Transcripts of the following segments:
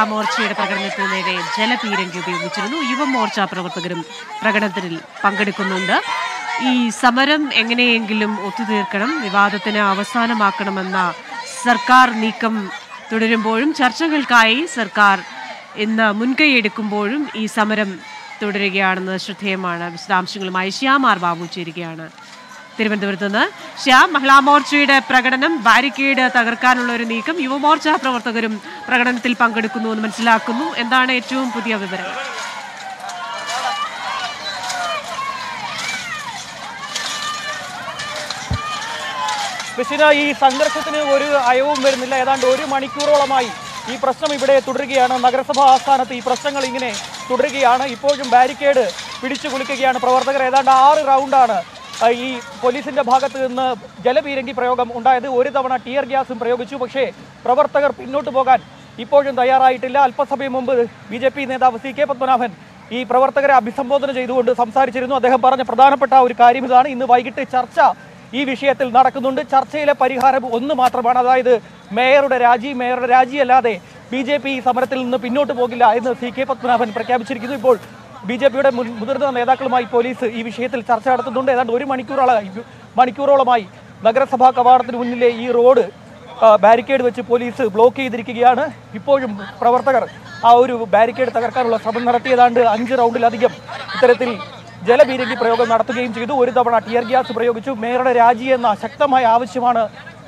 മോർച്ചയുടെ പ്രകടനത്തിന് നേരെ ജലപീരങ്കി ഉപയോഗിച്ചിരുന്നു യുവമോർച്ച പ്രവർത്തകരും പ്രകടനത്തിൽ പങ്കെടുക്കുന്നുണ്ട്. ഈ സമരം എങ്ങനെയെങ്കിലും ഒത്തുതീർക്കണം വിവാദത്തിന് അവസാനമാക്കണമെന്ന സർക്കാർ നീക്കം തുടരുമ്പോഴും ചർച്ചകൾക്കായി സർക്കാർ ഇന്ന് മുൻകൈയെടുക്കുമ്പോഴും ഈ സമരം തുടരുകയാണെന്ന് ശ്രദ്ധേയമാണ്. വിശദാംശങ്ങളുമായി ശ്യാമാർ ബാബു ചേരുകയാണ്. തിരുവനന്തപുരത്ത് നിന്ന്. ശ്യാം മഹിളാ മോർച്ചയുടെ പ്രകടനം ബാരിക്കേഡ് തകർക്കാനുള്ള ഒരു നീക്കം യുവമോർച്ച പ്രവർത്തകരും പ്രകടനത്തിൽ പങ്കെടുക്കുന്നു എന്ന് മനസ്സിലാക്കുന്നു. എന്താണ് ഏറ്റവും പുതിയ വിവരം കൃഷിന ഈ സംഘർഷത്തിന് ഒരു അയവും വരുന്നില്ല. ഏതാണ്ട് ഒരു മണിക്കൂറോളമായി ഈ പ്രശ്നം ഇവിടെ തുടരുകയാണ്. നഗരസഭാ ആസ്ഥാനത്ത് ഈ പ്രശ്നങ്ങൾ ഇങ്ങനെ തുടരുകയാണ്. ഇപ്പോഴും ബാരിക്കേഡ് പിടിച്ചു കുലുക്കുകയാണ് പ്രവർത്തകർ. ഏതാണ്ട് ആറ് റൗണ്ടാണ് ഈ പോലീസിന്റെ ഭാഗത്ത് നിന്ന് ജലപീരങ്കി പ്രയോഗം ഉണ്ടായത് ഒരു തവണ ടിയർ ഗ്യാസും പ്രയോഗിച്ചു. പക്ഷേ പ്രവർത്തകർ പിന്നോട്ട് പോകാൻ ഇപ്പോഴും തയ്യാറായിട്ടില്ല. അല്പസമയം മുമ്പ് ബി ജെ പി നേതാവ് സി കെ പത്മനാഭൻ ഈ പ്രവർത്തകരെ അഭിസംബോധന ചെയ്തുകൊണ്ട് സംസാരിച്ചിരുന്നു. അദ്ദേഹം പറഞ്ഞ പ്രധാനപ്പെട്ട ഒരു കാര്യം ഇതാണ്. ഇന്ന് വൈകിട്ട് ചർച്ച ഈ വിഷയത്തിൽ നടക്കുന്നുണ്ട്. ചർച്ചയിലെ പരിഹാരം ഒന്ന് മാത്രമാണ്. അതായത് മേയറുടെ രാജി. മേയറുടെ രാജിയല്ലാതെ ബി ജെ പി സമരത്തിൽ നിന്ന് പിന്നോട്ട് പോകില്ല എന്ന് സി കെ പത്മനാഭൻ പ്രഖ്യാപിച്ചിരിക്കുന്നു. ഇപ്പോൾ ബി ജെ പിയുടെ മുതിർന്ന നേതാക്കളുമായി പോലീസ് ഈ വിഷയത്തിൽ ചർച്ച നടത്തുന്നുണ്ട്. ഏതാണ്ട് ഒരു മണിക്കൂറോളമായി മണിക്കൂറോളമായി നഗരസഭാ കവാടത്തിന് മുന്നിലെ ഈ റോഡ് ബാരിക്കേഡ് വെച്ച് പോലീസ് ബ്ലോക്ക് ചെയ്തിരിക്കുകയാണ്. ഇപ്പോഴും പ്രവർത്തകർ ആ ഒരു ബാരിക്കേഡ് തകർക്കാനുള്ള ശ്രമം നടത്തിയതാണ്ട് അഞ്ച് റൗണ്ടിലധികം ഇത്തരത്തിൽ ജലബീരങ്കി പ്രയോഗം നടത്തുകയും ചെയ്തു. ഒരു തവണ ടിയർ ഗ്യാസ് പ്രയോഗിച്ചു. മേയറുടെ രാജി എന്ന ശക്തമായ ആവശ്യമാണ്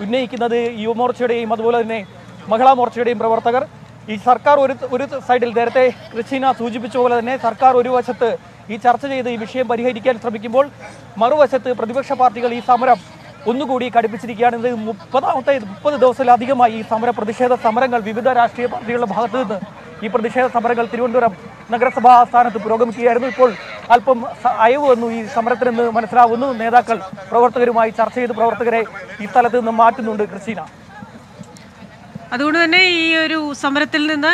ഉന്നയിക്കുന്നത് യുവമോർച്ചയുടെയും അതുപോലെ തന്നെ മഹിളാ മോർച്ചയുടെയും പ്രവർത്തകർ. ഈ സർക്കാർ ഒരു ഒരു സൈഡിൽ നേരത്തെ ക്രിസ്റ്റീന സൂചിപ്പിച്ച പോലെ തന്നെ സർക്കാർ ഒരു വശത്ത് ഈ ചർച്ച ചെയ്ത് ഈ വിഷയം പരിഹരിക്കാൻ ശ്രമിക്കുമ്പോൾ മറുവശത്ത് പ്രതിപക്ഷ പാർട്ടികൾ ഈ സമരം ഒന്നുകൂടി കടുപ്പിച്ചിരിക്കുകയാണ് ഇത് മുപ്പതാമത്തെ മുപ്പത് ദിവസത്തിലധികമായി ഈ സമര പ്രതിഷേധ സമരങ്ങൾ വിവിധ രാഷ്ട്രീയ പാർട്ടികളുടെ ഭാഗത്തു നിന്ന് ഈ പ്രതിഷേധ സമരങ്ങൾ തിരുവനന്തപുരം നഗരസഭാ ആസ്ഥാനത്ത് പുരോഗമിക്കുകയായിരുന്നു. ഇപ്പോൾ അല്പം അയവ് വന്നു ഈ സമരത്തിനെന്ന് മനസ്സിലാവുന്നു. നേതാക്കൾ പ്രവർത്തകരുമായി ചർച്ച ചെയ്ത് പ്രവർത്തകരെ ഈ സ്ഥലത്ത് നിന്ന് മാറ്റുന്നുണ്ട് ക്രിസ്റ്റീന അതുകൊണ്ട് തന്നെ ഈ ഒരു സമരത്തിൽ നിന്ന്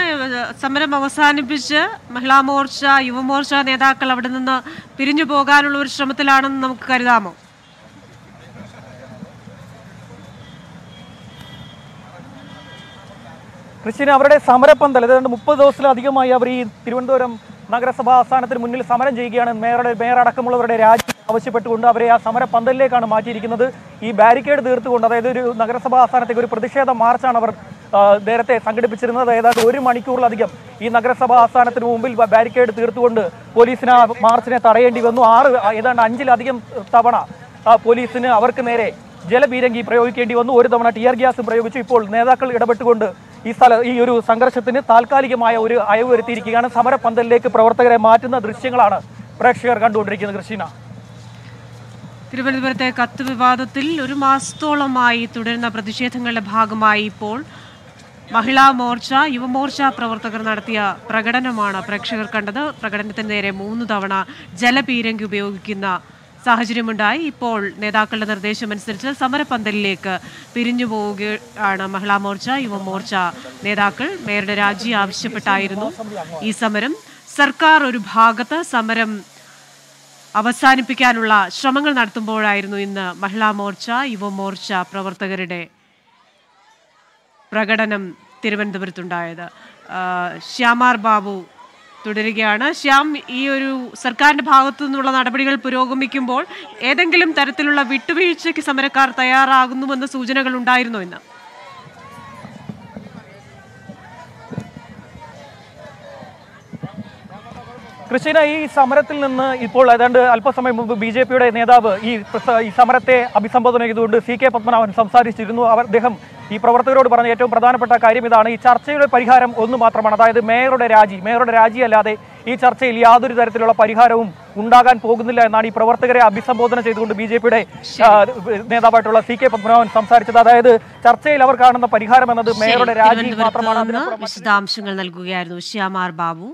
സമരം അവസാനിപ്പിച്ച് മഹിളാ മോർച്ച യുവമോർച്ച നേതാക്കൾ അവിടെ നിന്ന് പിരിഞ്ഞു പോകാനുള്ള ഒരു ശ്രമത്തിലാണെന്ന് നമുക്ക് കരുതാമോ? ക്രിസ്ത്യന് അവരുടെ സമരപ്പന്തൽ ഏതാണ്ട് മുപ്പത് ദിവസത്തിലധികമായി അവർ ഈ തിരുവനന്തപുരം നഗരസഭാ ആസ്ഥാനത്തിന് മുന്നിൽ സമരം ചെയ്യുകയാണ്. മേയറുടെ മേയർ അടക്കമുള്ളവരുടെ രാജി ആവശ്യപ്പെട്ടുകൊണ്ട് അവരെ ആ സമരപ്പന്തലിലേക്കാണ് മാറ്റിയിരിക്കുന്നത്. ഈ ബാരിക്കേഡ് തീർത്തുകൊണ്ട് അതായത് ഒരു നഗരസഭാ ആസ്ഥാനത്തേക്ക് ഒരു പ്രതിഷേധ മാർച്ചാണ് അവർ നേരത്തെ സംഘടിപ്പിച്ചിരുന്നത് ഏതാണ്ട് ഒരു മണിക്കൂറിലധികം ഈ നഗരസഭാ ആസ്ഥാനത്തിന് മുമ്പിൽ ബാരിക്കേഡ് തീർത്തുകൊണ്ട് പോലീസിന് മാർച്ചിനെ തടയേണ്ടി വന്നു. ആറ് ഏതാണ്ട് അഞ്ചിലധികം തവണ പോലീസിന് അവർക്ക് നേരെ ജലപീരങ്കി പ്രയോഗിക്കേണ്ടി വന്നു. ഒരു തവണ ടിയർ ഗ്യാസ് പ്രയോഗിച്ചു. ഇപ്പോൾ നേതാക്കൾ ഇടപെട്ടുകൊണ്ട് ഈ സ്ഥല ഈ ഒരു സംഘർഷത്തിന് താൽക്കാലികമായ ഒരു അയവ് വരുത്തിയിരിക്കുകയാണ്. സമരപന്തലിലേക്ക് പ്രവർത്തകരെ മാറ്റുന്ന ദൃശ്യങ്ങളാണ് പ്രേക്ഷകർ കണ്ടുകൊണ്ടിരിക്കുന്നത്. കൃഷ്ണ തിരുവനന്തപുരത്തെ കത്ത് വിവാദത്തിൽ ഒരു മാസത്തോളമായി തുടരുന്ന പ്രതിഷേധങ്ങളുടെ ഭാഗമായി ഇപ്പോൾ മഹിളാ മോർച്ച യുവമോർച്ച പ്രവർത്തകർ നടത്തിയ പ്രകടനമാണ് പ്രേക്ഷകർ കണ്ടത്. പ്രകടനത്തിന് നേരെ മൂന്ന് തവണ ജലപീരങ്കി ഉപയോഗിക്കുന്ന സാഹചര്യമുണ്ടായി. ഇപ്പോൾ നേതാക്കളുടെ നിർദ്ദേശമനുസരിച്ച് സമരപന്തലിലേക്ക് പിരിഞ്ഞു പോവുകയാണ് മഹിളാ മോർച്ച യുവമോർച്ച നേതാക്കൾ. മേയറുടെ രാജി ആവശ്യപ്പെട്ടായിരുന്നു ഈ സമരം. സർക്കാർ ഒരു ഭാഗത്ത് സമരം അവസാനിപ്പിക്കാനുള്ള ശ്രമങ്ങൾ നടത്തുമ്പോഴായിരുന്നു ഇന്ന് മഹിളാ മോർച്ച യുവമോർച്ച പ്രവർത്തകരുടെ പ്രകടനം തിരുവനന്തപുരത്തുണ്ടായത്. ശ്യാമാർ ബാബു തുടരുകയാണ്. ശ്യാം ഈ ഒരു സർക്കാരിന്റെ ഭാഗത്തു നിന്നുള്ള നടപടികൾ പുരോഗമിക്കുമ്പോൾ ഏതെങ്കിലും തരത്തിലുള്ള വിട്ടുവീഴ്ചയ്ക്ക് സമരക്കാർ തയ്യാറാകുന്നുവെന്ന സൂചനകൾ ഉണ്ടായിരുന്നോ ഇന്ന്? കൃഷ്ണ ഈ സമരത്തിൽ നിന്ന് ഇപ്പോൾ ഏതാണ്ട് അല്പസമയം മുമ്പ് ബി ജെ പിയുടെ നേതാവ് ഈ ഈ സമരത്തെ അഭിസംബോധന ചെയ്തുകൊണ്ട് സി കെ പത്മനാഭൻ സംസാരിച്ചിരുന്നു. അവർ അദ്ദേഹം ഈ പ്രവർത്തകരോട് പറഞ്ഞ ഏറ്റവും പ്രധാനപ്പെട്ട കാര്യം ഇതാണ്. ഈ ചർച്ചയുടെ പരിഹാരം ഒന്ന് മാത്രമാണ്. അതായത് മേയറുടെ രാജി. മേയറുടെ രാജി അല്ലാതെ ഈ ചർച്ചയിൽ യാതൊരു തരത്തിലുള്ള പരിഹാരവും ഉണ്ടാകാൻ പോകുന്നില്ല എന്നാണ് ഈ പ്രവർത്തകരെ അഭിസംബോധന ചെയ്തുകൊണ്ട് ബി ജെ പിയുടെ നേതാവായിട്ടുള്ള സി കെ പത്മനാഭൻ സംസാരിച്ചത്. അതായത് ചർച്ചയിൽ അവർ കാണുന്ന പരിഹാരം എന്നത് മേയറുടെ രാജി മാത്രമാണ്. വിശദാംശങ്ങൾ നൽകുകയായിരുന്നു ശ്യാമാർ ബാബു.